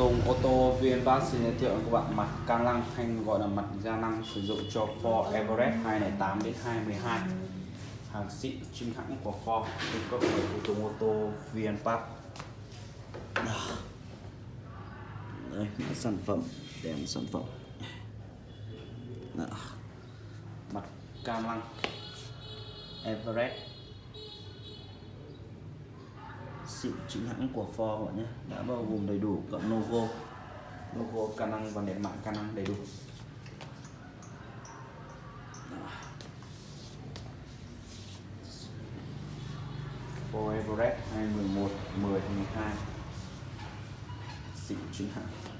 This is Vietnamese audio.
Tùng ô tô VinFast xin giới thiệu các bạn mặt ca lăng thanh gọi là mặt gia năng sử dụng cho Ford Everest 208 đến 212 hàng xịn chính hãng của Ford, cung cấp bởi phụ tùng ô tô VinFast đây sản phẩm, đèn sản phẩm. Đó. mặt ca lăng Everest xịn chính hãng của Ford bạn nhé, đã bao gồm đầy đủ cộng Novo logo can năng và đèn mạng can năng đầy đủ. Ford Everest 2011 10 12 xịn chính hãng.